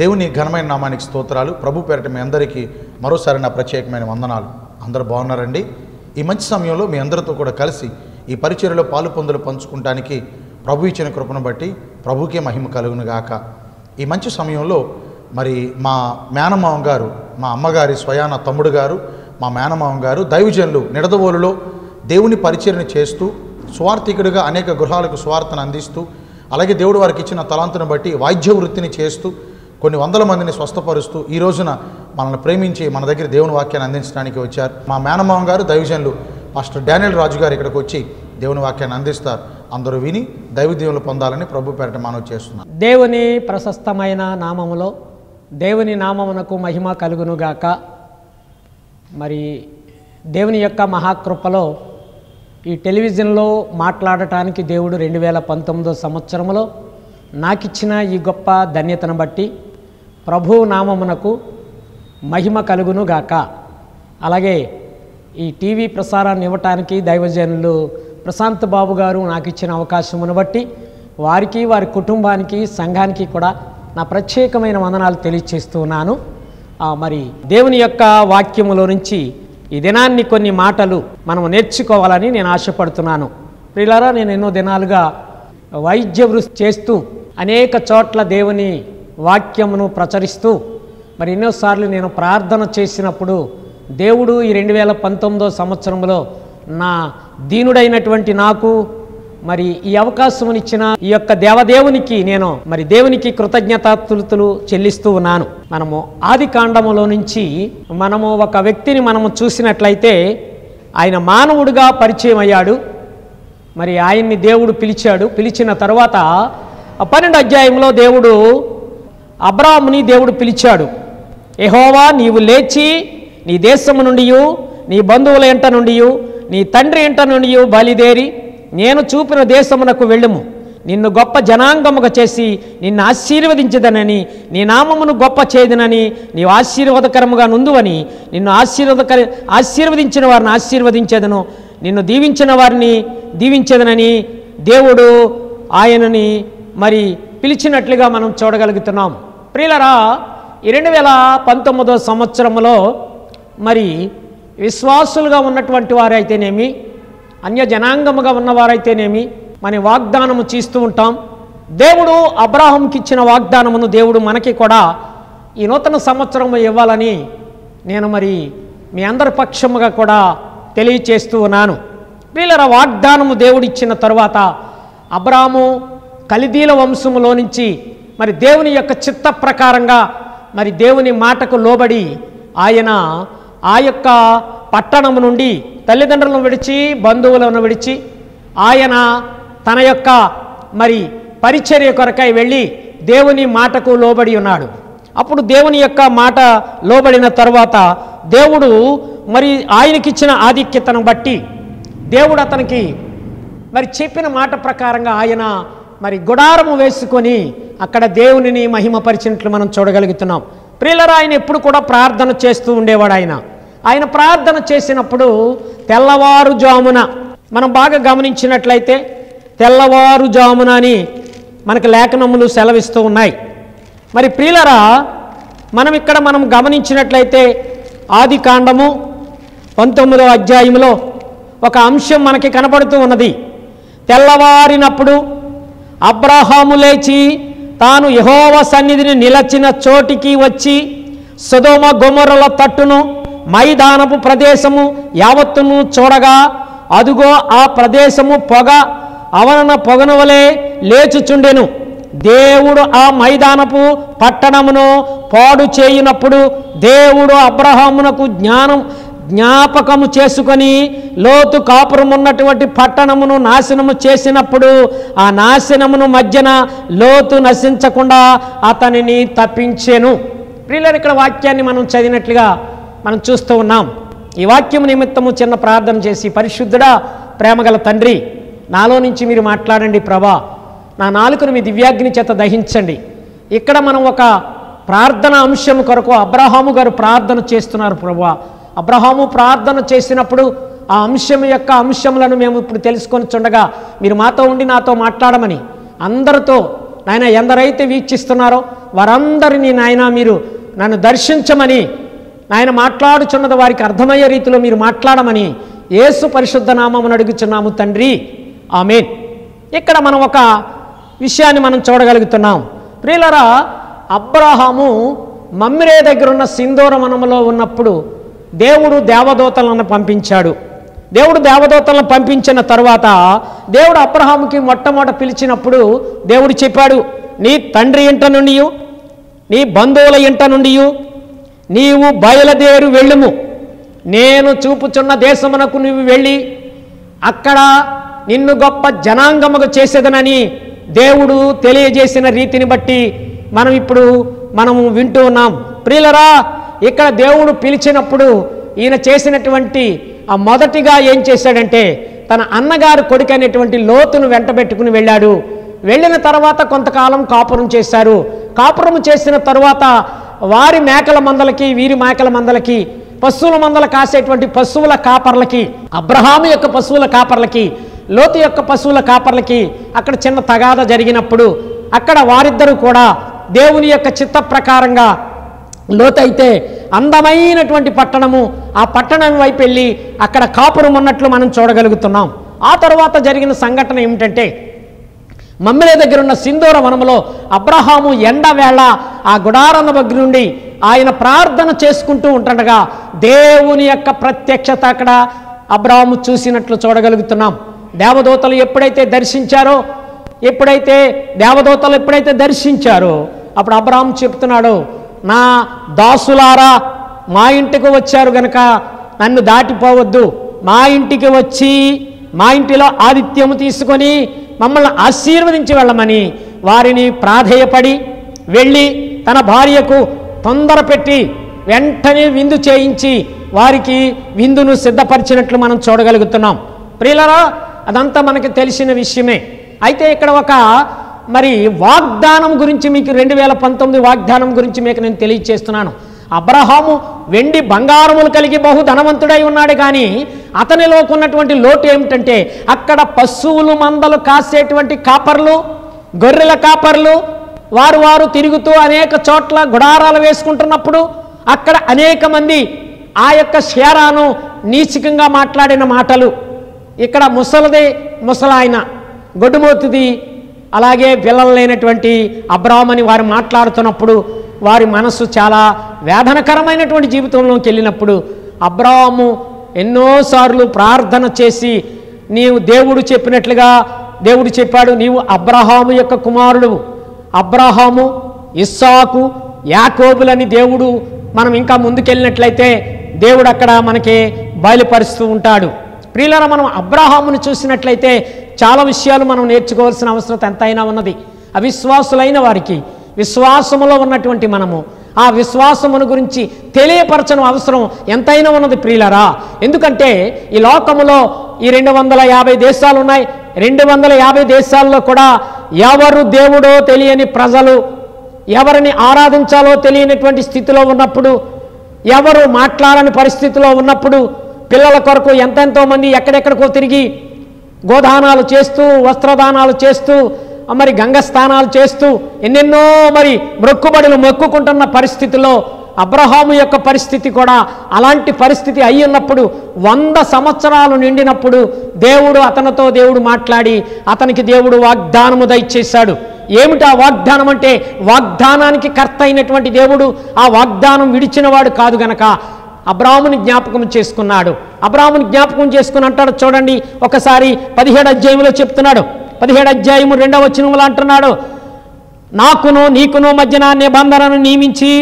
దేవుని ఘనమైన నామానికి స్తోత్రాలు. ప్రభు పేరట మీ అందరికీ మరోసారి నా ప్రత్యేకమైన వందనాలు. అందరూ బాగున్నారండి? ఈ మంచి సమయంలో మీ అందరితో కూడా కలిసి ఈ పరిచర్యలో పాలు పొందులు పంచుకుంటానికి ప్రభు ఇచ్చిన కృపను బట్టి ప్రభుకే మహిమ కలుగును గాక. ఈ మంచి సమయంలో మరి మా మేనమామ గారు మా అమ్మగారి స్వయాన తమ్ముడు గారు మా మేనమామ గారు దైవజనులు నిడదవోలులో దేవుని పరిచర్ని చేస్తూ స్వార్థికుడిగా అనేక గృహాలకు స్వార్థను అందిస్తూ అలాగే దేవుడు వారికి ఇచ్చిన తలాంతును బట్టి వాయిద్య వృత్తిని చేస్తూ కొన్ని వందల మందిని స్వస్థపరుస్తూ ఈ రోజున మనల్ని ప్రేమించి మన దగ్గర దేవుని వాక్యాన్ని అందించడానికి వచ్చారు. మా మేనమామ గారు దైవజనులు మాస్టర్ డానియల్ రాజు గారు ఇక్కడికి వచ్చి దేవుని వాక్యాన్ని అందిస్తారు. అందరూ విని దైవ దేవులు పొందాలని ప్రభు పేరట మనవి చేస్తున్నారు దేవుని ప్రశస్తమైన నామములో దేవుని నామమునకు మహిమ కలుగునుగాక మరి దేవుని యొక్క మహాకృపలో ఈ టెలివిజన్లో మాట్లాడటానికి దేవుడు రెండు వేల పంతొమ్మిదో సంవత్సరంలో నాకిచ్చిన ఈ గొప్ప ధన్యతను బట్టి ప్రభు నామమునకు మహిమ కలుగునుగాక. అలాగే ఈ టీవీ ప్రసారాన్ని ఇవ్వటానికి దైవజనులు ప్రశాంత్ బాబు గారు నాకు ఇచ్చిన అవకాశమును బట్టి వారికి వారి కుటుంబానికి సంఘానికి కూడా నా ప్రత్యేకమైన వందనాలు తెలియచేస్తున్నాను. మరి దేవుని యొక్క వాక్యములో నుంచి ఈ దినాన్ని కొన్ని మాటలు మనం నేర్చుకోవాలని నేను ఆశపడుతున్నాను. ప్రియులారా నేను ఎన్నో దినాలుగా వైద్య వృత్తి చేస్తూ అనేక చోట్ల దేవుని వాక్యమును ప్రచరిస్తూ మరి ఎన్నోసార్లు నేను ప్రార్థన చేసినప్పుడు దేవుడు ఈ రెండు వేల పంతొమ్మిదో సంవత్సరంలో నా దీనుడైనటువంటి నాకు మరి ఈ అవకాశం ఇచ్చిన ఈ యొక్క దేవదేవునికి నేను మరి దేవునికి కృతజ్ఞతాతులుతులు చెల్లిస్తూ ఉన్నాను. మనము ఆది కాండములో నుంచి మనము ఒక వ్యక్తిని మనము చూసినట్లయితే ఆయన మానవుడిగా పరిచయం అయ్యాడు. మరి ఆయన్ని దేవుడు పిలిచాడు. పిలిచిన తర్వాత పన్నెండు అధ్యాయంలో దేవుడు అబ్రాముని దేవుడు పిలిచాడు ఎహోవా నీవు లేచి నీ దేశము నుండి నీ బంధువుల ఎంట నుండి నీ తండ్రి ఎంట నుండి బలిదేరి నేను చూపిన దేశమునకు వెళ్ళుము. నిన్ను గొప్ప జనాంగముగా చేసి నిన్ను ఆశీర్వదించదనని నీ నామమును గొప్ప చేయదనని నీవు ఆశీర్వాదకరముగా నుందువని నిన్ను ఆశీర్వాదకర ఆశీర్వదించిన వారిని ఆశీర్వదించేదను నిన్ను దీవించిన వారిని దీవించదనని దేవుడు ఆయనని మరి పిలిచినట్లుగా మనం చూడగలుగుతున్నాం. ప్రియులరా రెండు వేల పంతొమ్మిదో సంవత్సరంలో మరి విశ్వాసులుగా ఉన్నటువంటి వారైతేనేమి అన్య జనాంగముగా ఉన్నవారైతేనేమి మన వాగ్దానము చేస్తూ ఉంటాం. దేవుడు అబ్రాహంకి ఇచ్చిన వాగ్దానమును దేవుడు మనకి కూడా ఈ నూతన సంవత్సరము ఇవ్వాలని నేను మరి మీ అందరి పక్షముగా కూడా తెలియచేస్తూ ఉన్నాను. వీళ్ళ వాగ్దానము దేవుడిచ్చిన తరువాత అబ్రాము కలిదీల వంశములో నుంచి మరి దేవుని యొక్క చిత్త ప్రకారంగా మరి దేవుని మాటకు లోబడి ఆయన ఆ యొక్క పట్టణము నుండి తల్లిదండ్రులను విడిచి బంధువులను విడిచి ఆయన తన యొక్క మరి పరిచర్య కొరకై వెళ్ళి దేవుని మాటకు లోబడి ఉన్నాడు. అప్పుడు దేవుని యొక్క మాట లోబడిన తర్వాత దేవుడు మరి ఆయనకిచ్చిన ఆధిక్యతను బట్టి దేవుడు అతనికి మరి చెప్పిన మాట ప్రకారంగా ఆయన మరి గుడారము వేసుకొని అక్కడ దేవునిని మహిమపరిచినట్లు మనం చూడగలుగుతున్నాం. ప్రియులరా ఆయన ఎప్పుడు కూడా ప్రార్థన చేస్తూ ఉండేవాడు ఆయన. ఆయన ప్రార్థన చేసినప్పుడు తెల్లవారుజామున మనం బాగా గమనించినట్లయితే తెల్లవారుజామున అని మనకు లేఖనములు సెలవిస్తూ ఉన్నాయి. మరి ప్రియులరా మనం ఇక్కడ మనం గమనించినట్లయితే ఆది కాండము పంతొమ్మిదో అధ్యాయంలో ఒక అంశం మనకి కనపడుతూ ఉన్నది. తెల్లవారినప్పుడు అబ్రహాము లేచి తాను యహోవ సన్నిధిని నిలచిన చోటికి వచ్చి సుధోమ గుమరుల తట్టును మైదానపు ప్రదేశము యావత్తును చూడగా అదుగో ఆ ప్రదేశము పొగ అవనన పొగనవలే లేచుచుండెను. దేవుడు ఆ మైదానపు పట్టణమును పాడు చేయునప్పుడు దేవుడు అబ్రహామునకు జ్ఞానం జ్ఞాపకము చేసుకొని లోతు కాపురం ఉన్నటువంటి పట్టణమును నాశనము చేసినప్పుడు ఆ నాశనమును మధ్యన లోతు నశించకుండా అతనిని తప్పించెను. ప్రియులారు ఇక్కడ వాక్యాన్ని మనం చదివినట్లుగా మనం చూస్తూ ఉన్నాం. ఈ వాక్యం నిమిత్తము చిన్న ప్రార్థన చేసి పరిశుద్ధుడా ప్రేమగల తండ్రి నాలో నుంచి మీరు మాట్లాడండి ప్రభా. నా నాలుకను మీ దివ్యాగ్ని చేత దహించండి. ఇక్కడ మనం ఒక ప్రార్థన అంశం కొరకు అబ్రహాము గారు ప్రార్థన చేస్తున్నారు ప్రభా. అబ్రహాము ప్రార్థన చేసినప్పుడు ఆ అంశం యొక్క అంశములను మేము ఇప్పుడు తెలుసుకొని చుండగా మీరు మాతో ఉండి నాతో మాట్లాడమని అందరితో నాయన ఎందరైతే వీక్షిస్తున్నారో వారందరినీ నాయన మీరు నన్ను దర్శించమని నాయన మాట్లాడుచున్నది వారికి అర్థమయ్యే రీతిలో మీరు మాట్లాడమని యేసు పరిశుద్ధ నామమును అడుగుచున్నాము తండ్రి. ఆమెన్. ఇక్కడ మనం ఒక విషయాన్ని మనం చూడగలుగుతున్నాం. ప్రియులరా అబ్రహాము మమ్మిరే దగ్గర ఉన్న సింధూర వనములో ఉన్నప్పుడు దేవుడు దేవదూతలను పంపించాడు. దేవుడు దేవదూతలను పంపించిన తర్వాత దేవుడు అబ్రహాముకి మొట్టమొదట పిలిచినప్పుడు దేవుడు చెప్పాడు నీ తండ్రి ఇంట నుండి నీ బంధువుల ఇంట నుండి నీవు బయలుదేరు వెళ్ళుము. నేను చూపుచున్న దేశమునకు నువ్వు వెళ్ళి అక్కడ నిన్ను గొప్ప జనాంగముగా చేసేదనని దేవుడు తెలియజేసిన రీతిని బట్టి మనం ఇప్పుడు మనము వింటూ ఉన్నాం. ప్రియులరా ఇక్కడ దేవుడు పిలిచినప్పుడు ఈయన చేసినటువంటి ఆ మొదటిగా ఏం చేశాడంటే తన అన్నగారు కొడుకు అనేటువంటి లోతును వెంటబెట్టుకుని వెళ్ళాడు. వెళ్ళిన తర్వాత కొంతకాలం కాపురం చేశారు. కాపురం చేసిన తర్వాత వారి మేకల మందలకి వీరి మేకల మందలకి పశువుల మందలు కాసేటువంటి పశువుల కాపర్లకి అబ్రహాము యొక్క పశువుల కాపర్లకి లోతు యొక్క పశువుల కాపర్లకి అక్కడ చిన్న తగాద జరిగినప్పుడు అక్కడ వారిద్దరూ కూడా దేవుని యొక్క చిత్త ప్రకారంగా లోతైతే అందమైనటువంటి పట్టణము. ఆ పట్టణం వైపు వెళ్ళి అక్కడ కాపురం ఉన్నట్లు మనం చూడగలుగుతున్నాం. ఆ తర్వాత జరిగిన సంఘటన ఏమిటంటే మమ్మిలే దగ్గర ఉన్న సింధూర వనములో అబ్రహాము ఎండవేళ ఆ గుడారం దగ్గర నుండి ఆయన ప్రార్థన చేసుకుంటూ ఉంటుండగా దేవుని యొక్క ప్రత్యక్షత అక్కడ అబ్రహాము చూసినట్లు చూడగలుగుతున్నాం. దేవదూతలు ఎప్పుడైతే దర్శించారో ఎప్పుడైతే దేవదూతలు ఎప్పుడైతే దర్శించారో అప్పుడు అబ్రహాం చెప్తున్నాడు నా దాసులారా మా ఇంటికి వచ్చారు గనక నన్ను దాటిపోవద్దు. మా ఇంటికి వచ్చి మా ఇంటిలో ఆతిథ్యము తీసుకొని మమ్మల్ని ఆశీర్వదించి వెళ్ళమని వారిని ప్రాధేయపడి వెళ్ళి తన భార్యకు తొందర పెట్టి వెంటనే విందు చేయించి వారికి విందును సిద్ధపరిచినట్లు మనం చూడగలుగుతున్నాం. ప్రియులరా అదంతా మనకి తెలిసిన విషయమే. అయితే ఇక్కడ ఒక మరి వాగ్దానం గురించి మీకు రెండు వేల పంతొమ్మిది వాగ్దానం గురించి మీకు నేను తెలియచేస్తున్నాను. అబ్రహాము వెండి బంగారములు కలిగి బహు ధనవంతుడై ఉన్నాడు కానీ అతనిలోకి ఉన్నటువంటి లోటు ఏమిటంటే అక్కడ పశువులు మందలు కాసేటువంటి కాపర్లు గొర్రెల కాపర్లు వారు వారు తిరుగుతూ అనేక చోట్ల గుడారాలు వేసుకుంటున్నప్పుడు అక్కడ అనేక మంది ఆ యొక్క షేరాను నీచికంగా మాట్లాడిన మాటలు. ఇక్కడ ముసలది ముసలాయన గొడ్డుమోతుది అలాగే పిల్లలు లేనటువంటి అబ్రాహ్మని వారు మాట్లాడుతున్నప్పుడు వారి మనస్సు చాలా వేదనకరమైనటువంటి జీవితంలోకి వెళ్ళినప్పుడు అబ్రాహము ఎన్నోసార్లు ప్రార్థన చేసి నీవు దేవుడు చెప్పినట్లుగా దేవుడు చెప్పాడు నీవు అబ్రహాము యొక్క కుమారుడు అబ్రహాము ఇస్సాకు యాకోబులని దేవుడు మనం ఇంకా ముందుకెళ్ళినట్లయితే దేవుడు అక్కడ మనకి బయలుపరుస్తూ ఉంటాడు. ప్రియులరా మనం అబ్రహామును చూసినట్లయితే చాలా విషయాలు మనం నేర్చుకోవాల్సిన అవసరం ఎంతైనా ఉన్నది. అవిశ్వాసులైన వారికి విశ్వాసములో ఉన్నటువంటి మనము ఆ విశ్వాసమును గురించి తెలియపరచడం అవసరం ఎంతైనా ఉన్నది ప్రియులరా. ఎందుకంటే ఈ లోకములో ఈ రెండు వందల యాభై దేశాలు ఉన్నాయి. రెండు వందల యాభై దేశాల్లో కూడా ఎవరు దేవుడో తెలియని ప్రజలు ఎవరిని ఆరాధించాలో తెలియనటువంటి స్థితిలో ఉన్నప్పుడు ఎవరు మాట్లాడని పరిస్థితిలో ఉన్నప్పుడు పిల్లల కొరకు ఎంతెంతో మంది ఎక్కడెక్కడికో తిరిగి గోదానాలు చేస్తూ వస్త్రదానాలు చేస్తూ మరి గంగ స్నానాలు చేస్తూ ఎన్నెన్నో మరి మొక్కుబడులు మొక్కుకుంటున్న పరిస్థితిలో అబ్రహాము యొక్క పరిస్థితి కూడా అలాంటి పరిస్థితి అయ్యున్నప్పుడు వంద సంవత్సరాలు నిండినప్పుడు దేవుడు అతనితో దేవుడు మాట్లాడి అతనికి దేవుడు వాగ్దానము దయచేశాడు. ఏమిటి ఆ వాగ్దానం అంటే వాగ్దానానికి కర్త అయినటువంటి దేవుడు ఆ వాగ్దానం విడిచినవాడు కాదు గనక అబ్రాహ్ముని జ్ఞాపకం చేసుకున్నాడు. అబ్రాహ్ముని జ్ఞాపకం చేసుకుని అంటాడు చూడండి ఒకసారి పదిహేడు అధ్యాయంలో చెప్తున్నాడు. పదిహేడు అధ్యాయము రెండవ వచనంలో అంటున్నాడు నాకును నీకును మధ్యన నిబంధనను నియమించి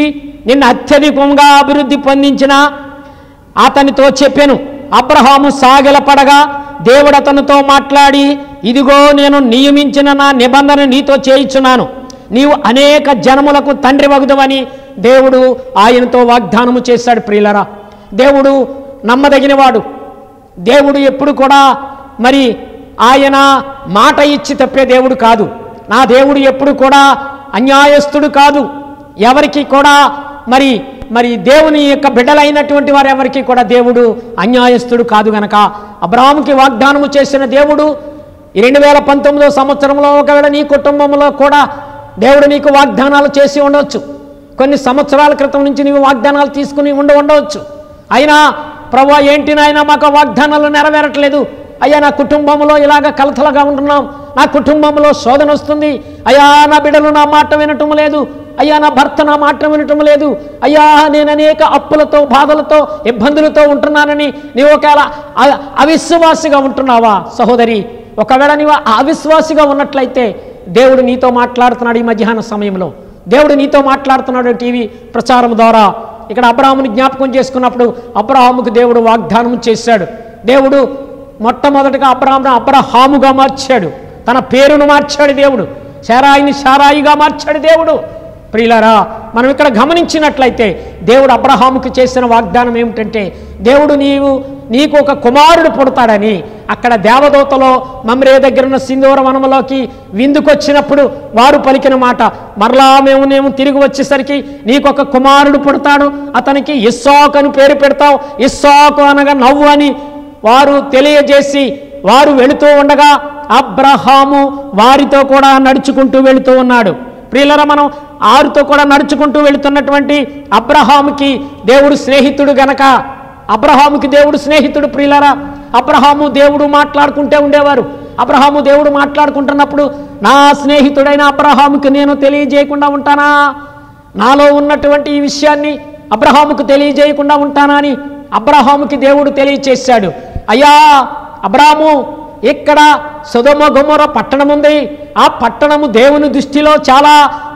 నిన్ను అత్యధికంగా అభివృద్ధి పొందించిన అతనితో చెప్పాను. అబ్రహాము సాగిలపడగా దేవుడు అతనితో మాట్లాడి ఇదిగో నేను నియమించిన నా నిబంధన నీతో చేయించున్నాను. నీవు అనేక జనములకు తండ్రి వగుదవని దేవుడు ఆయనతో వాగ్దానము చేశాడు ప్రియులరా. దేవుడు నమ్మదగినవాడు. దేవుడు ఎప్పుడు కూడా మరి ఆయన మాట ఇచ్చి తప్పే దేవుడు కాదు. నా దేవుడు ఎప్పుడు కూడా అన్యాయస్తుడు కాదు. ఎవరికి కూడా మరి మరి దేవుని యొక్క బిడ్డలైనటువంటి వారు ఎవరికి కూడా దేవుడు అన్యాయస్తుడు కాదు గనక. అబ్రాహ్ముకి వాగ్దానము చేసిన దేవుడు రెండు వేల పంతొమ్మిదో సంవత్సరంలో ఒకవేళ నీ కుటుంబంలో కూడా దేవుడు నీకు వాగ్దానాలు చేసి ఉండవచ్చు కొన్ని సంవత్సరాల క్రితం నుంచి నీవు వాగ్దానాలు తీసుకుని ఉండి ఉండవచ్చు. అయినా ప్రభా ఏంటి నాయన మాకు వాగ్దానాలు నెరవేరట్లేదు. అయ్యా నా కుటుంబంలో ఇలాగ కలతలుగా ఉంటున్నాం. నా కుటుంబంలో శోధన వస్తుంది. అయ్యా నా బిడ్డలు నా మాట వినటం లేదు. అయ్యా నా భర్త నా మాట వినటం లేదు. అయ్యా నేను అనేక అప్పులతో బాధలతో ఇబ్బందులతో ఉంటున్నానని నీవు ఒకవేళ అవిశ్వాసిగా ఉంటున్నావా? సహోదరి ఒకవేళ నీవు అవిశ్వాసిగా ఉన్నట్లయితే దేవుడు నీతో మాట్లాడుతున్నాడు ఈ మధ్యాహ్న సమయంలో. దేవుడు నీతో మాట్లాడుతున్నాడు టీవీ ప్రచారం ద్వారా. ఇక్కడ అబ్రాహాముని జ్ఞాపకం చేసుకున్నప్పుడు అబ్రహాముకు దేవుడు వాగ్దానం చేశాడు. దేవుడు మొట్టమొదటిగా అబ్రహామును అబ్రహాముగా మార్చాడు. తన పేరును మార్చాడు దేవుడు. శారాయిని శారాయిగా మార్చాడు దేవుడు. ప్రియులారా మనం ఇక్కడ గమనించినట్లయితే దేవుడు అబ్రహాముకి చేసిన వాగ్దానం ఏమిటంటే దేవుడు నీవు నీకు ఒక కుమారుడు పుడతాడని అక్కడ దేవదూతలో మమ్రే దగ్గర ఉన్న సింధూర వనములోకి విందుకొచ్చినప్పుడు వారు పలికిన మాట మరలా మేము మేము తిరిగి వచ్చేసరికి నీకు ఒక కుమారుడు పుడతాడు అతనికి ఇస్సాకు అని పేరు పెడతావు ఇస్సాకు అనగా నవ్వు అని వారు తెలియజేసి వారు వెళుతూ ఉండగా అబ్రహాము వారితో కూడా నడుచుకుంటూ వెళుతూ ఉన్నాడు. ప్రియులరా మనం ఆరుతో కూడా నడుచుకుంటూ వెళుతున్నటువంటి అబ్రహాముకి దేవుడు స్నేహితుడు గనక అబ్రహాముకి దేవుడు స్నేహితుడు ప్రియులరా అబ్రహాము దేవుడు మాట్లాడుకుంటే ఉండేవారు. అబ్రహాము దేవుడు మాట్లాడుకుంటున్నప్పుడు నా స్నేహితుడైన అబ్రహాముకి నేను తెలియజేయకుండా ఉంటానా? నాలో ఉన్నటువంటి ఈ విషయాన్ని అబ్రహాముకు తెలియజేయకుండా ఉంటానా అని అబ్రహాముకి దేవుడు తెలియచేశాడు. అయ్యా అబ్రాము ఇక్కడ సుధమ గుమర పట్టణం ఉంది. ఆ పట్టణము దేవుని దృష్టిలో చాలా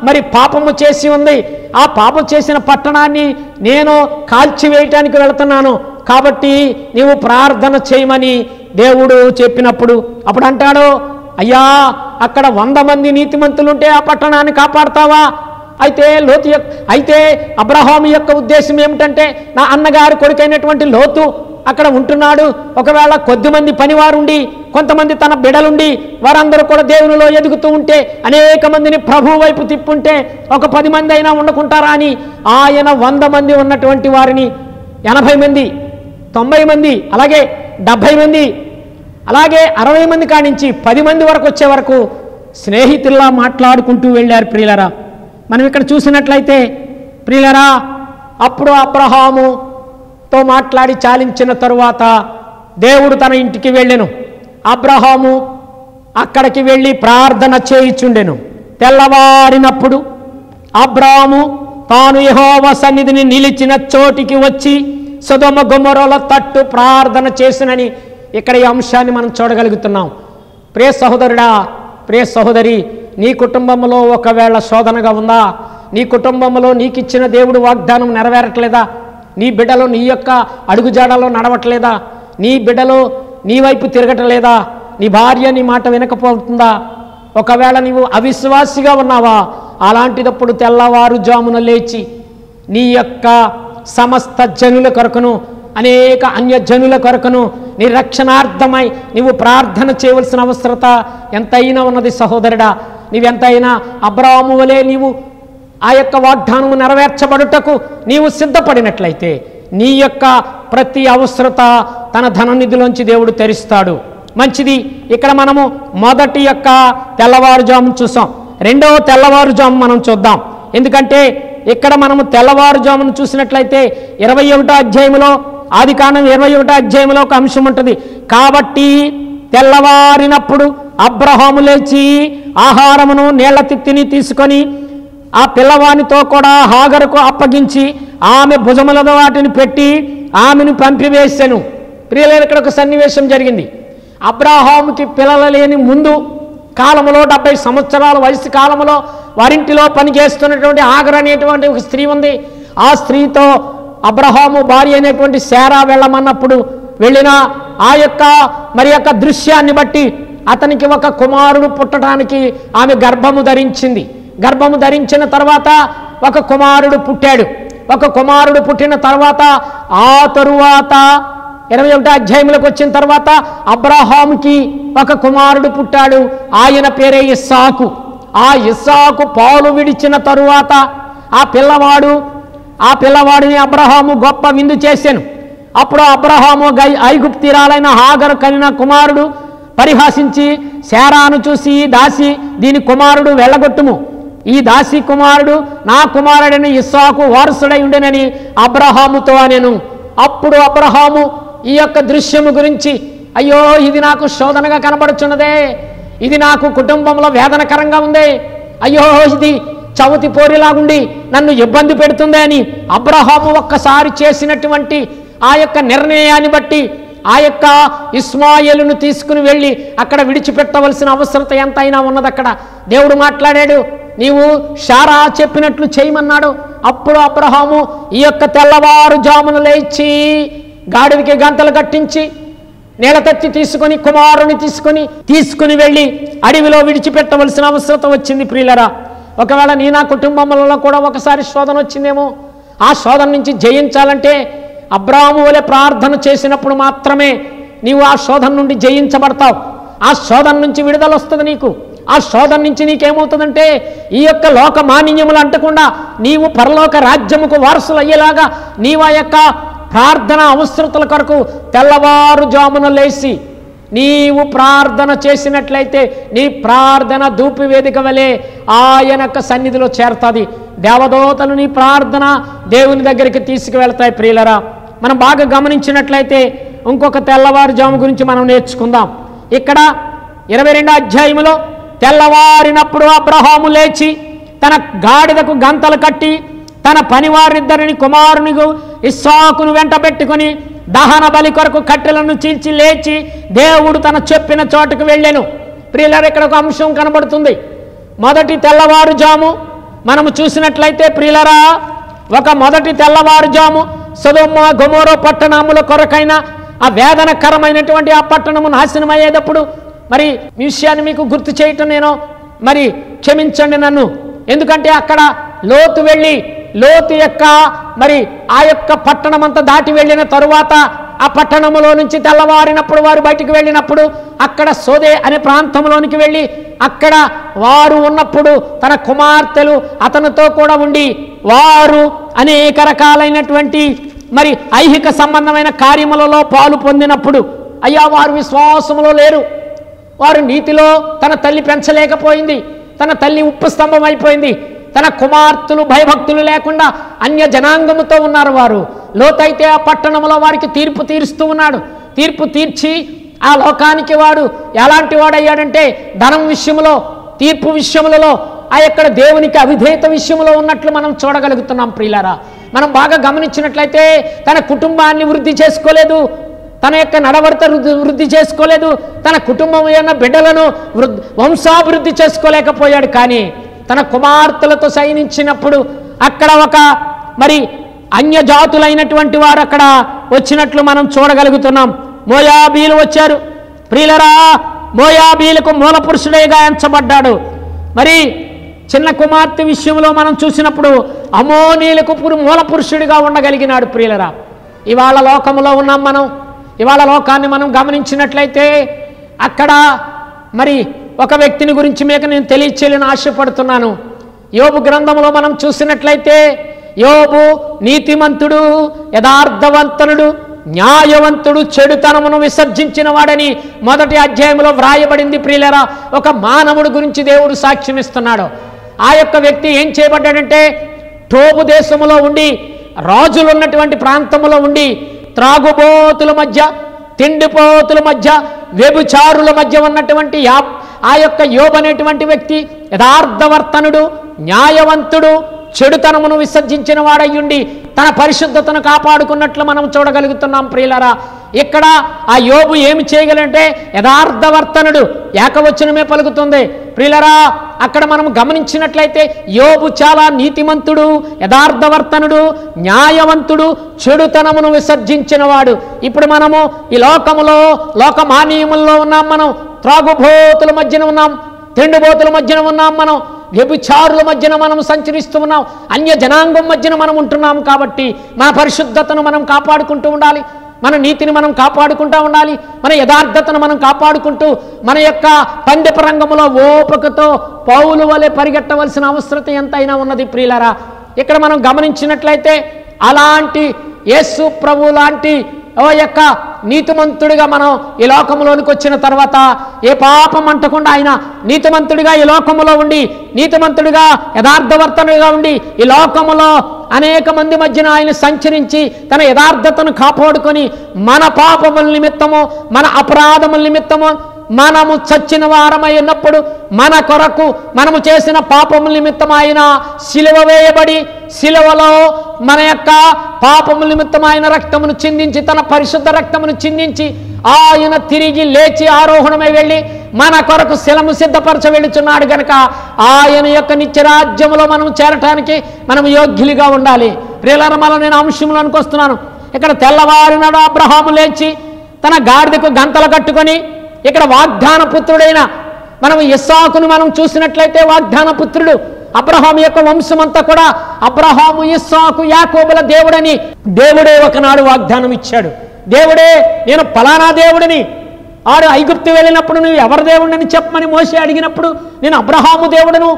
మరి పాపము చేసి ఉంది. ఆ పాపం చేసిన పట్టణాన్ని నేను కాల్చివేయటానికి వెళుతున్నాను. కాబట్టి నీవు ప్రార్థన చేయమని దేవుడు చెప్పినప్పుడు అప్పుడు అంటాడు అయ్యా అక్కడ వంద మంది నీతిమంతులుంటే ఆ పట్టణాన్ని కాపాడతావా? అయితే లోతు అయితే అబ్రహాము యొక్క ఉద్దేశం ఏమిటంటే నా అన్నగారి కొడుకైనటువంటి లోతు అక్కడ ఉంటున్నాడు. ఒకవేళ కొద్దిమంది పనివారుండి కొంతమంది తన బిడలుండి వారందరూ కూడా దేవునిలో ఎదుగుతూ ఉంటే అనేక మందిని ప్రభు వైపు తిప్పుంటే ఒక పది మంది అయినా ఉండకుంటారా అని ఆయన వంద మంది ఉన్నటువంటి వారిని ఎనభై మంది తొంభై మంది అలాగే డెబ్భై మంది అలాగే అరవై మంది కానించి పది మంది వరకు వచ్చే వరకు స్నేహితుల్లా మాట్లాడుకుంటూ వెళ్ళారు ప్రియులరా. మనం ఇక్కడ చూసినట్లయితే ప్రియులరా అప్పుడు అబ్రహాముతో మాట్లాడి చాలించిన తరువాత దేవుడు తన ఇంటికి వెళ్ళెను. అబ్రహాము అక్కడికి వెళ్ళి ప్రార్థన చేయిచుండెను. తెల్లవారినప్పుడు అబ్రాము తాను యహోవ సన్నిధిని నిలిచిన చోటికి వచ్చి సుధమ గుమ్మరోల తట్టు ప్రార్థన చేసినని ఇక్కడ ఈ అంశాన్ని మనం చూడగలుగుతున్నాం. ప్రియ సహోదరుడా ప్రియ సహోదరి నీ కుటుంబంలో ఒకవేళ శోధనగా ఉందా? నీ కుటుంబంలో నీకిచ్చిన దేవుడు వాగ్దానం నెరవేరట్లేదా? నీ బిడ్డలు నీ యొక్క అడుగుజాడలో నడవట్లేదా? నీ బిడ్డలు నీ వైపు తిరగటలేదా? నీ భార్య నీ మాట వినకపోతుందా? ఒకవేళ నీవు అవిశ్వాసిగా ఉన్నావా? అలాంటిదప్పుడు తెల్లవారుజామున లేచి నీ యొక్క సమస్త జనుల కొరకును అనేక అన్యజనుల కొరకును నీ రక్షణార్థమై నీవు ప్రార్థన చేయవలసిన అవసరత ఎంతైనా ఉన్నది సహోదరుడా. నీవెంతైనా అబ్రాహము వలె నీవు ఆ యొక్క వాగ్దానము నెరవేర్చబడుటకు నీవు సిద్ధపడినట్లయితే నీ యొక్క ప్రతి అవసరత తన ధననిధిలోంచి దేవుడు తెరుస్తాడు. మంచిది. ఇక్కడ మనము మొదటి యొక్క తెల్లవారుజాము చూసాం. రెండవ తెల్లవారుజాము మనం చూద్దాం. ఎందుకంటే ఇక్కడ మనము తెల్లవారుజామును చూసినట్లయితే ఇరవై ఒకటో అధ్యాయంలో ఆది కాండం ఇరవై ఒకటో అధ్యాయంలో ఒక అంశం ఉంటుంది. కాబట్టి తెల్లవారినప్పుడు అబ్రహాము లేచి ఆహారమును నీళ్ళ తిత్తిని తీసుకొని ఆ పిల్లవానితో కూడా హాగరుకు అప్పగించి ఆమె భుజములతో వాటిని పెట్టి ఆమెను పంపివేశాను. ప్రియులైన ఇక్కడ ఒక సన్నివేశం జరిగింది. అబ్రాహాముకి పిల్లలు లేని ముందు కాలంలో డెబ్బై సంవత్సరాల వయసు కాలంలో వారింటిలో పనిచేస్తున్నటువంటి ఆగర్ అనేటువంటి ఒక స్త్రీ ఉంది. ఆ స్త్రీతో అబ్రహాము భార్య అనేటువంటి శారా వెళ్ళమన్నప్పుడు వెళ్ళిన ఆ యొక్క మరి యొక్క దృశ్యాన్ని బట్టి అతనికి ఒక కుమారుడు పుట్టడానికి ఆమె గర్భము ధరించింది. గర్భము ధరించిన తర్వాత ఒక కుమారుడు పుట్టాడు. ఒక కుమారుడు పుట్టిన తర్వాత ఆ తరువాత ఇరవై ఒకటో అధ్యాయములకు వచ్చిన తర్వాత అబ్రహాముకి ఒక కుమారుడు పుట్టాడు. ఆయన పేరే ఇస్సాకు. ఆ ఇస్సాకు పాలు విడిచిన తరువాత ఆ పిల్లవాడు ఆ పిల్లవాడిని అబ్రహాము గొప్ప విందు చేశాను. అప్పుడు అబ్రహాము గై ఐగుప్తిరాలైన హాగరు కలిగిన కుమారుడు పరిహాసించి శారాను చూసి దాసి దీని కుమారుడు వెళ్ళగొట్టుము. ఈ దాసి కుమారుడు నా కుమారుడని ఇస్సాకు వారసుడై ఉండెనని అబ్రహాముతో అనెను. అప్పుడు అబ్రహాము ఈ యొక్క దృశ్యము గురించి అయ్యో ఇది నాకు శోధనగా కనబడుచున్నదే. ఇది నాకు కుటుంబంలో వేదనకరంగా ఉంది. అయ్యో ఇది చవతి పోరిలాగుండి నన్ను ఇబ్బంది పెడుతుంది అని అబ్రహాము ఒక్కసారి చేసినటువంటి ఆ యొక్క నిర్ణయాన్ని బట్టి ఆ యొక్క ఇస్మాయిలును తీసుకుని వెళ్ళి అక్కడ విడిచిపెట్టవలసిన అవసరత ఎంతైనా ఉన్నది అక్కడ దేవుడు మాట్లాడాడు నీవు షారా చెప్పినట్లు చేయమన్నాడు. అప్పుడు అబ్రహాము ఈ యొక్క తెల్లవారు జామును లేచి గాడిదకి గంతలు కట్టించి నీళ్ళతత్తి తీసుకొని కుమారుని తీసుకొని తీసుకుని వెళ్ళి అడవిలో విడిచిపెట్టవలసిన అవసరత వచ్చింది ప్రియులరా. ఒకవేళ నీ నా కుటుంబంలో కూడా ఒకసారి శోధన వచ్చిందేమో. ఆ శోధన నుంచి జయించాలంటే అబ్రాహము వలె ప్రార్థన చేసినప్పుడు మాత్రమే నీవు ఆ శోధన నుండి జయించబడతావు. ఆ శోధన నుంచి విడుదల వస్తుంది నీకు. ఆ శోధన నుంచి నీకేమవుతుందంటే ఈ యొక్క లోక మానిన్యములు అంటకుండా నీవు పరలోక రాజ్యముకు వారసులు అయ్యేలాగా నీవు ఆ యొక్క ప్రార్థన అవసరతల కొరకు తెల్లవారుజామున లేచి నీవు ప్రార్థన చేసినట్లయితే నీ ప్రార్థన దూపి వేదిక వలె ఆయన యొక్క సన్నిధిలో చేరుతుంది. దేవదోతలు నీ ప్రార్థన దేవుని దగ్గరికి తీసుకువెళ్తాయి ప్రియులరా. మనం బాగా గమనించినట్లయితే ఇంకొక తెల్లవారుజాము గురించి మనం నేర్చుకుందాం. ఇక్కడ ఇరవై రెండో అధ్యాయములో తెల్లవారినప్పుడు అబ్రహాము లేచి తన గాడిదకు గంతలు కట్టి తన పనివారిద్దరిని కుమారుని ఇస్సాకును వెంట పెట్టుకుని దహన బలి కొరకు కట్టెలను చీల్చి లేచి దేవుడు తన చెప్పిన చోటుకు వెళ్ళాను. ప్రియులర్ ఇక్కడ ఒక అంశం కనబడుతుంది. మొదటి తెల్లవారుజాము మనము చూసినట్లయితే ప్రియులరా ఒక మొదటి తెల్లవారుజాము సొదొమ్మ గొమోరో పట్టణముల కొరకైన ఆ వేదనకరమైనటువంటి ఆ పట్టణము నాశనం అయ్యేటప్పుడు మరి మీ విషయాన్ని మీకు గుర్తు చేయటం నేను మరి క్షమించండి నన్ను. ఎందుకంటే అక్కడ లోతు వెళ్ళి లోతు యొక్క మరి ఆ యొక్క పట్టణం అంతా దాటి వెళ్ళిన తరువాత ఆ పట్టణములో నుంచి తెల్లవారినప్పుడు వారు బయటికి వెళ్ళినప్పుడు అక్కడ సోదే అనే ప్రాంతంలోనికి వెళ్ళి అక్కడ వారు ఉన్నప్పుడు తన కుమార్తెలు అతనితో కూడా ఉండి వారు అనేక రకాలైనటువంటి మరి ఐహిక సంబంధమైన కార్యములలో పాలు పొందినప్పుడు అయ్యా వారు విశ్వాసములో లేరు. వారు నీతిలో తన తల్లి పెంచలేకపోయింది తన తల్లి ఉప్పు స్తంభం అయిపోయింది తన కుమార్తెలు భయభక్తులు లేకుండా అన్య జనాంగముతో ఉన్నారు వారు. లోతైతే ఆ పట్టణంలో వారికి తీర్పు తీరుస్తూ ఉన్నాడు. తీర్పు తీర్చి ఆ లోకానికి వాడు ఎలాంటి వాడయ్యాడంటే ధనం విషయంలో తీర్పు విషయములలో ఆ యొక్క దేవునికి అవిధేయత విషయంలో ఉన్నట్లు మనం చూడగలుగుతున్నాం ప్రియులారా. మనం బాగా గమనించినట్లయితే తన కుటుంబాన్ని వృద్ధి చేసుకోలేదు తన యొక్క నడవడిత వృద్ధి వృద్ధి చేసుకోలేదు. తన కుటుంబం అయిన బిడ్డలను వృద్ధి వంశాభివృద్ధి చేసుకోలేకపోయాడు. కానీ తన కుమార్తెలతో సైనించినప్పుడు అక్కడ ఒక మరి అన్య జాతులైనటువంటి వారు అక్కడ వచ్చినట్లు మనం చూడగలుగుతున్నాం. మోయాబీలు వచ్చారు. ప్రియులరా మోయాబీలకు మూల పురుషుడేగా ఎంచబడ్డాడు. మరి చిన్న కుమార్తె విషయంలో మనం చూసినప్పుడు అమోనీలకు పురు మూల పురుషుడిగా ఉండగలిగినాడు ప్రియులరా. ఇవాళ లోకంలో ఉన్నాం మనం. ఇవాళ లోకాన్ని మనం గమనించినట్లయితే అక్కడ మరి ఒక వ్యక్తిని గురించి మీకు నేను తెలియచేయాలని ఆశపడుతున్నాను. యోబు గ్రంథంలో మనం చూసినట్లయితే యోబు నీతిమంతుడు యథార్థవంతుడు న్యాయవంతుడు చెడుతనమును విసర్జించిన వాడని మొదటి అధ్యాయంలో వ్రాయబడింది ప్రియులరా. ఒక మానవుడు గురించి దేవుడు సాక్ష్యం ఇస్తున్నాడు. ఆ యొక్క వ్యక్తి ఏం చేయబడ్డాడంటే టోబు దేశములో ఉండి రాజులు ఉన్నటువంటి ప్రాంతములో ఉండి త్రాగుబోతుల మధ్య తిండిపోతుల మధ్య వ్యభిచారుల మధ్య ఉన్నటువంటి యా ఆ యొక్క యోబు అనేటువంటి వ్యక్తి యథార్థవర్తనుడు న్యాయవంతుడు చెడుతనమును విసర్జించిన వాడయ్యుండి తన పరిశుద్ధతను కాపాడుకున్నట్లు మనం చూడగలుగుతున్నాం ప్రియులరా. ఇక్కడ ఆ యోబు ఏమి చేయగలంటే యథార్థవర్తనుడు ఏకవచనమే పలుకుతుంది. ప్రిలరా అక్కడ మనం గమనించినట్లయితే యోబు చాలా నీతిమంతుడు యథార్థవర్తనుడు న్యాయవంతుడు చెడుతనమును విసర్జించినవాడు. ఇప్పుడు మనము ఈ లోకములో లోకమానీయముల్లో ఉన్నాం మనం త్రాగుబోతుల మధ్యన ఉన్నాం తిండిబోతుల మధ్యన ఉన్నాం మనం వ్యభిచారుల మధ్యన మనం సంచరిస్తూ ఉన్నాం అన్య జనాంగం మధ్యన మనం ఉంటున్నాం కాబట్టి మన పరిశుద్ధతను మనం కాపాడుకుంటూ ఉండాలి. మన నీతిని మనం కాపాడుకుంటూ ఉండాలి. మన యథార్థతను మనం కాపాడుకుంటూ మన యొక్క పండిప రంగంలో ఓపికతో పౌలు వలె పరిగెట్టవలసిన అవసరత ఎంతైనా ఉన్నది ప్రియులరా. ఇక్కడ మనం గమనించినట్లయితే అలాంటి యేసు ప్రభు లాంటి ఓ యొక్క నీతిమంతుడిగా మనం ఈ లోకంలోనికి వచ్చిన తర్వాత ఏ పాపం అంటకుండా ఆయన నీతిమంతుడిగా ఈ లోకములో ఉండి నీతిమంతుడిగా యథార్థవర్తనుడిగా ఉండి ఈ లోకములో అనేక మంది మధ్యన ఆయన సంచరించి తన యథార్థతను కాపాడుకొని మన పాపముల నిమిత్తము మన అపరాధముల నిమిత్తము మనము చచ్చిన వారమై ఉన్నప్పుడు మన కొరకు మనము చేసిన పాపముల నిమిత్తం ఆయన సిలువ వేయబడి సిలువలో మన యొక్క పాపముల నిమిత్తం రక్తమును చిందించి తన పరిశుద్ధ రక్తమును చిందించి ఆయన తిరిగి లేచి ఆరోహణమై వెళ్ళి మన కొరకు శిలము సిద్ధపరచ వెళ్ళుచున్నాడు గనక ఆయన యొక్క నిత్యరాజ్యములో మనం చేరటానికి మనం యోగ్యులుగా ఉండాలి. ప్రియులరమల నేను అంశంలోనికి వస్తున్నాను. ఇక్కడ తెల్లవారినాడు అబ్రహాము లేచి తన గాడిదకు గంతలు కట్టుకొని ఇక్కడ వాగ్దాన పుత్రుడైన మనం ఇస్సాకును మనం చూసినట్లయితే వాగ్దాన పుత్రుడు అబ్రహాం యొక్క వంశమంతా కూడా అబ్రహాము ఇస్సాకు యాకోబుల దేవుడని దేవుడే ఒకనాడు వాగ్దానం ఇచ్చాడు. దేవుడే నేను ఫలానా దేవుడిని. ఆడు ఐగుప్తు వెళ్ళినప్పుడు నువ్వు ఎవరి దేవుడిని చెప్పమని మోసి అడిగినప్పుడు నేను అబ్రహాము దేవుడను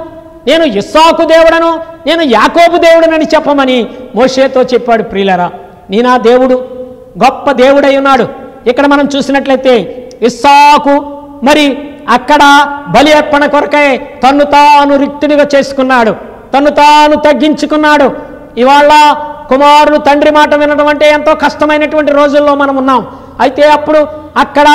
నేను ఇస్సాకు దేవుడను నేను యాకోబు దేవుడనని చెప్పమని మోషేతో చెప్పాడు ప్రియులరా. నేనా దేవుడు గొప్ప దేవుడై ఉన్నాడు. ఇక్కడ మనం చూసినట్లయితే ఇస్సాకు మరి అక్కడ బలి అర్పణ కొరకై తన్ను తాను రిక్తునిగా చేసుకున్నాడు. తను తాను తగ్గించుకున్నాడు. ఇవాళ కుమారుడు తండ్రి మాట వినడం అంటే ఎంతో కష్టమైనటువంటి రోజుల్లో మనం ఉన్నాం. అయితే అప్పుడు అక్కడ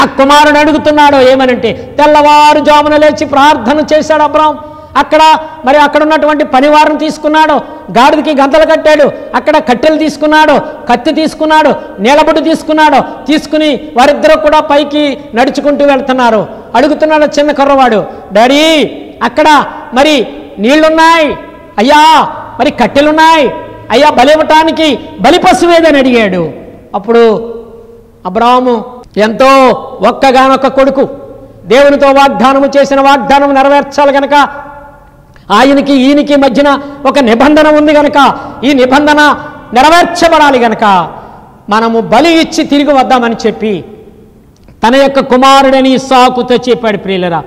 ఆ కుమారుడు అడుగుతున్నాడు ఏమనంటే తెల్లవారు జామున లేచి ప్రార్థన చేశాడు అబ్రాం అక్కడ మరి అక్కడ ఉన్నటువంటి పనివారం తీసుకున్నాడు గాడిదకి గంతలు కట్టాడు అక్కడ కట్టెలు తీసుకున్నాడు కత్తి తీసుకున్నాడు నీలబొడ్డు తీసుకున్నాడు తీసుకుని వారిద్దరూ కూడా పైకి నడుచుకుంటూ వెళ్తున్నారు. అడుగుతున్నాడు చిన్న కుర్రవాడు డాడీ అక్కడ మరి నీళ్ళున్నాయి అయ్యా మరి కట్టెలున్నాయి అయ్యా బలివ్వటానికి బలి పశువేదని అడిగాడు. అప్పుడు అబ్రాము ఎంతో ఒక్కగానొక్క కొడుకు దేవునితో వాగ్దానము చేసిన వాగ్దానం నెరవేర్చాలి కనుక ఆయనకి ఈయనకి మధ్యన ఒక నిబంధన ఉంది గనక. ఈ నిబంధన నెరవేర్చబడాలి గనక. మనము బలి ఇచ్చి తిరిగి వద్దామని చెప్పి తన యొక్క కుమారుడని ఇస్సాకుతో చెప్పాడు ప్రియులరా.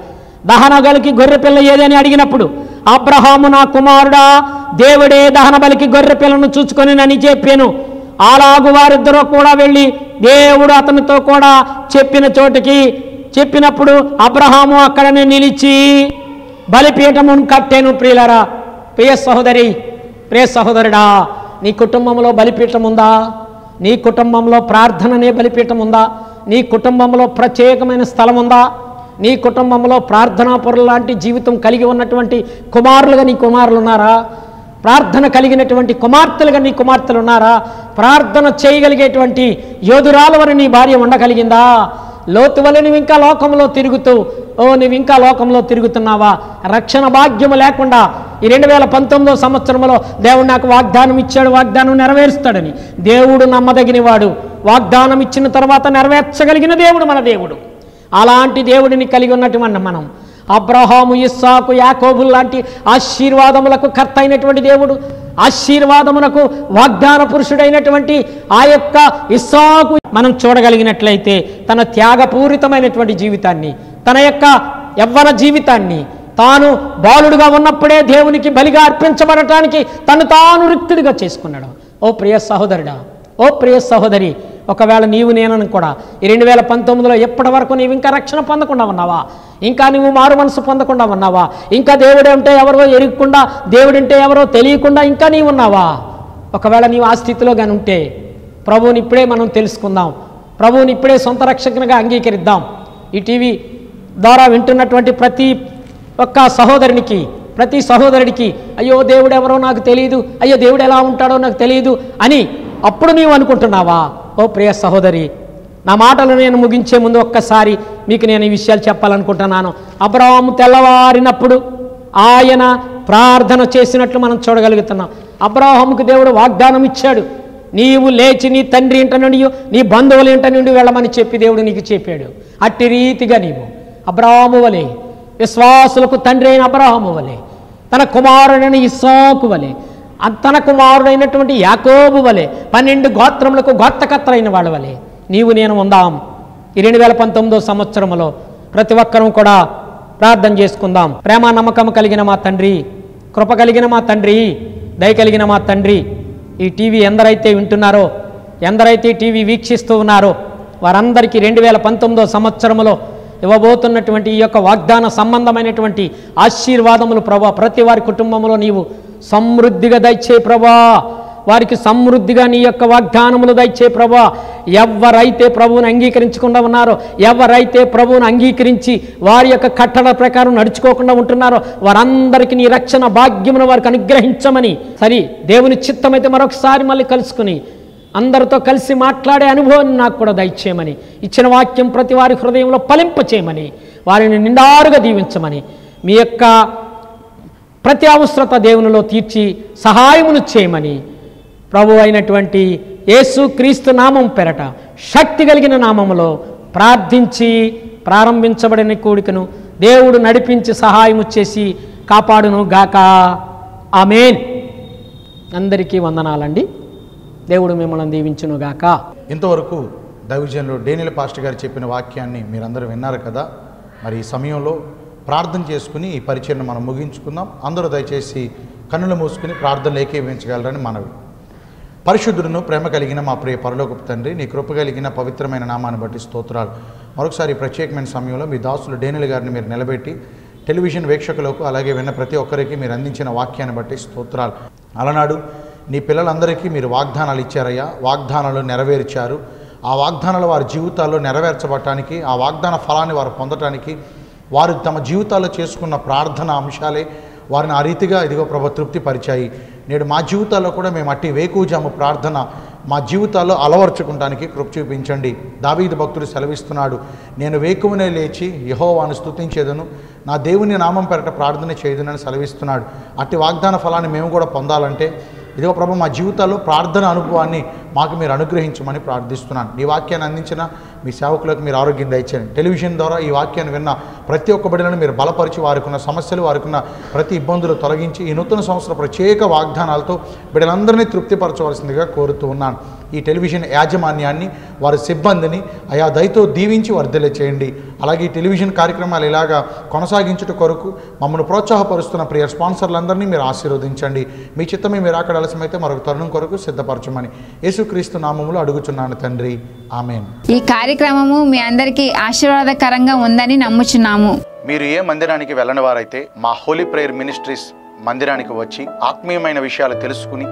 దహన బలికి గొర్రె పిల్ల ఏదని అడిగినప్పుడు అబ్రహాము నా కుమారుడా దేవుడే దహన బలికి గొర్రె పిల్లను చూచుకొని నని చెప్పాను. అలాగు వారిద్దరూ కూడా వెళ్ళి దేవుడు అతనితో కూడా చెప్పిన చోటికి చెప్పినప్పుడు అబ్రహాము అక్కడనే నిలిచి బలిపీఠమును కట్టేను ప్రియులరా ప్రియ సహోదరి ప్రియ సహోదరుడా నీ కుటుంబంలో బలిపీఠం ఉందా నీ కుటుంబంలో ప్రార్థననే బలిపీఠం ఉందా నీ కుటుంబంలో ప్రత్యేకమైన స్థలం ఉందా నీ కుటుంబంలో ప్రార్థనా పొరలు లాంటి జీవితం కలిగి ఉన్నటువంటి కుమారులుగా నీ కుమారులు ఉన్నారా ప్రార్థన కలిగినటువంటి కుమార్తెలుగా నీ కుమార్తెలు ఉన్నారా ప్రార్థన చేయగలిగేటువంటి యోధురాలు నీ భార్య ఉండగలిగిందా? లోతు వల్ల నువ్వు ఇంకా లోకంలో తిరుగుతూ ఓ నువ్వు ఇంకా లోకంలో తిరుగుతున్నావా? రక్షణ భాగ్యము లేకుండా ఈ రెండు వేల పంతొమ్మిదో సంవత్సరంలో దేవుడు నాకు వాగ్దానం ఇచ్చాడు వాగ్దానం నెరవేరుస్తాడని. దేవుడు నమ్మదగిన వాడు వాగ్దానం ఇచ్చిన తర్వాత నెరవేర్చగలిగిన దేవుడు మన దేవుడు. అలాంటి దేవుడిని కలిగి ఉన్నటువంటి మనం అబ్రహాము ఇస్సాకు యాకోబుల్ లాంటి ఆశీర్వాదములకు కర్త అయినటువంటి దేవుడు ఆశీర్వాదమునకు వాగ్దాన పురుషుడైనటువంటి ఆ యొక్క ఇస్సాకు మనం చూడగలిగినట్లయితే తన త్యాగపూరితమైనటువంటి జీవితాన్ని తన యొక్క యవ్వన జీవితాన్ని తాను బాలుడుగా ఉన్నప్పుడే దేవునికి బలిగా అర్పించబడటానికి తను తాను రిక్తుడిగా చేసుకున్నాడు. ఓ ప్రియ సహోదరుడా ఓ ప్రియ సహోదరి ఒకవేళ నీవు నేనని కూడా ఈ రెండు వేల పంతొమ్మిదిలో ఎప్పటి వరకు నీవు ఇంకా రక్షణ పొందకుండా ఉన్నావా? ఇంకా నువ్వు మారు మనసు పొందకుండా ఉన్నావా? ఇంకా దేవుడు అంటే ఎవరో ఎరుగకుండా దేవుడంటే ఎవరో తెలియకుండా ఇంకా నీవు ఉన్నావా? ఒకవేళ నీవు ఆ స్థితిలో కానీ ఉంటే ప్రభువుని ఇప్పుడే మనం తెలుసుకుందాం. ప్రభువుని ఇప్పుడే సొంత రక్షకునిగా అంగీకరిద్దాం. ఈ టీవీ ద్వారా వింటున్నటువంటి ప్రతి ఒక్క సహోదరునికి ప్రతి సహోదరుడికి అయ్యో దేవుడు ఎవరో నాకు తెలియదు అయ్యో దేవుడు ఎలా ఉంటాడో నాకు తెలియదు అని అప్పుడు నీవు అనుకుంటున్నావా? ఓ ప్రియ సహోదరి నా మాటలు నేను ముగించే ముందు ఒక్కసారి మీకు నేను ఈ విషయాలు చెప్పాలనుకుంటున్నాను. అబ్రహాము తెల్లవారినప్పుడు ఆయన ప్రార్థన చేసినట్లు మనం చూడగలుగుతున్నాం. అబ్రహాముకు దేవుడు వాగ్దానం ఇచ్చాడు. నీవు లేచి నీ తండ్రి ఇంట నుండి నీ బంధువుల ఇంట నుండి వెళ్ళమని చెప్పి దేవుడు నీకు చెప్పాడు. అట్టి రీతిగా నీవు అబ్రహాము వలె విశ్వాసులకు తండ్రి అయిన అబ్రహాము వలె తన కుమారుడైన ఇసాకు వలె తన కుమారుడైనటువంటి యాకోబు వలె పన్నెండు గోత్రములకు గోత్రకర్త వాళ్ళ వలె నీవు నేను ఉందాం. ఈ రెండు వేల పంతొమ్మిదో సంవత్సరంలో ప్రతి ఒక్కరూ కూడా ప్రార్థన చేసుకుందాం. ప్రేమ నమ్మకం కలిగిన మా తండ్రి కృప కలిగిన మా తండ్రి దయ కలిగిన మా తండ్రి. ఈ టీవీ ఎందరైతే వింటున్నారో ఎందరైతే టీవీ వీక్షిస్తూ ఉన్నారో వారందరికీ రెండు వేల పంతొమ్మిదో సంవత్సరంలో ఇవ్వబోతున్నటువంటి ఈ యొక్క వాగ్దాన సంబంధమైనటువంటి ఆశీర్వాదములు ప్రభా ప్రతి వారి కుటుంబంలో నీవు సమృద్ధిగా దయచే ప్రభా. వారికి సమృద్ధిగా నీ యొక్క వాగ్దానములు దయచే ప్రభా. ఎవరైతే ప్రభువుని అంగీకరించకుండా ఉన్నారో ఎవరైతే ప్రభువుని అంగీకరించి వారి యొక్క కట్టడ ప్రకారం నడుచుకోకుండా ఉంటున్నారో వారందరికీ నీ రక్షణ భాగ్యమును వారికి అనుగ్రహించమని సరి దేవుని చిత్తమైతే మరొకసారి మళ్ళీ కలుసుకుని అందరితో కలిసి మాట్లాడే అనుభవాన్ని నాకు కూడా దయచేయమని ఇచ్చిన వాక్యం ప్రతి వారి హృదయంలో ఫలింపచేయమని వారిని నిండారుగా దీవించమని మీ యొక్క ప్రతి అవసరత దేవునిలో తీర్చి సహాయమును చేయమని ప్రభు అయినటువంటి యేసు క్రీస్తు నామం పెరట శక్తి కలిగిన నామములో ప్రార్థించి ప్రారంభించబడిన కోడికను దేవుడు నడిపించి సహాయము చేసి కాపాడును గాక ఆమెన్. అందరికీ వందనాలండి. దేవుడు మిమ్మల్ని దీవించునుగాక. ఇంతవరకు దైవజనులు డేనిల పాస్టర్ గారు చెప్పిన వాక్యాన్ని మీరందరూ విన్నారు కదా? మరి ఈ సమయంలో ప్రార్థన చేసుకుని ఈ పరిచయను మనం ముగించుకుందాం. అందరూ దయచేసి కన్నులు మూసుకుని ప్రార్థనలు ఏకీవించగలరని మనవి. పరిశుద్ధులను ప్రేమ కలిగిన మా ప్రియ పరలోకపు తండ్రి నీ కృప కలిగిన పవిత్రమైన నామాన్ని బట్టి స్తోత్రాలు. మరొకసారి ప్రత్యేకమైన సమయంలో మీ దాసులు డేనిల్ గారిని మీరు నిలబెట్టి టెలివిజన్ వీక్షకులకు అలాగే విన్న ప్రతి ఒక్కరికి మీరు అందించిన వాక్యాన్ని బట్టి స్తోత్రాలు. అలనాడు నీ పిల్లలందరికీ మీరు వాగ్దానాలు ఇచ్చారయ్యా. వాగ్దానాలు నెరవేర్చారు. ఆ వాగ్దానాలు వారి జీవితాల్లో నెరవేర్చబడటానికి ఆ వాగ్దాన ఫలాన్ని వారు పొందటానికి వారు తమ జీవితాల్లో చేసుకున్న ప్రార్థన అంశాలే వారిని ఆ రీతిగా ఇదిగో ప్రభు తృప్తిపరిచాయి. నేడు మా జీవితాల్లో కూడా మేము అట్టి వేకుజాము ప్రార్థన మా జీవితాల్లో అలవర్చుకుంటానికి కృప చూపించండి. దావీదు భక్తుడు సెలవిస్తున్నాడు. నేను వేకువనే లేచి యహోవాను స్తుతించేదను నా దేవుని నామం పెరట ప్రార్థన చేయదునని సెలవిస్తున్నాడు. అట్టి వాగ్దాన ఫలాన్ని మేము కూడా పొందాలంటే ఇదిగో ప్రభు మా జీవితాల్లో ప్రార్థన అనుభవాన్ని మాకు మీరు అనుగ్రహించమని ప్రార్థిస్తున్నాను. ఈ వాక్యాన్ని అందించిన మీ సేవకులకు మీరు ఆరోగ్యం దయచేయండి. టెలివిజన్ ద్వారా ఈ వాక్యాన్ని విన్న ప్రతి ఒక్క బిడ్డలను మీరు బలపరిచి వారికున్న సమస్యలు వారికి ఉన్న ప్రతి ఇబ్బందులు తొలగించి ఈ నూతన సంవత్సర ప్రత్యేక వాగ్దానాలతో బిడ్డలందరినీ తృప్తిపరచవలసిందిగా కోరుతూ ఉన్నాను. ఈ టెలివిజన్ యాజమాన్యాన్ని వారి సిబ్బందిని ఆయా దయతో దీవించి వర్ధలే చేయండి. అలాగే ఈ టెలివిజన్ కార్యక్రమాలు ఇలాగా కొనసాగించుట కొరకు మమ్మల్ని ప్రోత్సాహపరుస్తున్న ప్రియ స్పాన్సర్లందరినీ మీరు ఆశీర్వదించండి. మీ చిత్తమే మీరు అక్కడ అలసమైతే మరొక తరుణం కొరకు సిద్ధపరచమని యేసుక్రీస్తు నామములో అడుగుచున్నాను తండ్రి. ఆమెన్. ఈ కార్యక్రమము మీ అందరికీ ఆశీర్వాదకరంగా ఉందని నమ్ముచున్నాము. మీరు ఏ మందిరానికి వెళ్ళని వారైతే మా హోలీ ప్రేయర్ మినిస్ట్రీస్ మందిరానికి వచ్చి ఆత్మీయమైన విషయాలు తెలుసుకుని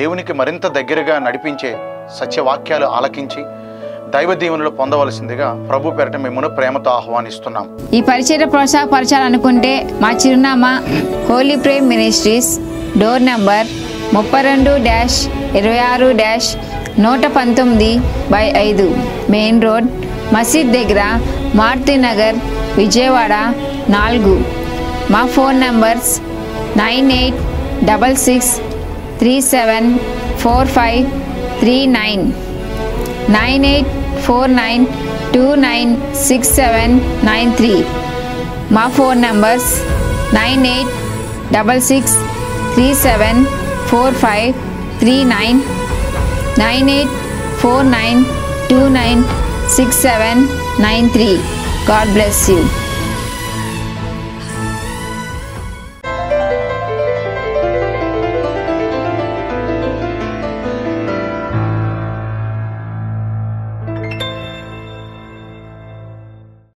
దేవునికి మరింత దగ్గరగా నడిపించే సత్యవాక్యాలు ఆలకించి దైవ దీవెనలు పొందవలసిందిగా ప్రభు పేరట మిమ్మల్ని ప్రేమతో ఆహ్వానిస్తున్నాం. ఈ పరిచయ ప్రోత్సాహపరచాలనుకుంటే మా చిరునామా holy Prem ministries door number ముప్పై రెండు డ్యాష్ ఇరవై ఆరు డ్యాష్ నూట పంతొమ్మిది బై ఐదు. మెయిన్ రోడ్ మసీద్ దగ్గర మారుతి నగర్ విజయవాడ నాలుగు. మా phone numbers nine eight double six three seven four five three nine. Nine eight four nine two nine six seven nine three. మా phone numbers nine eight double six three seven four five three nine nine eight four nine two nine six seven nine three. God bless you.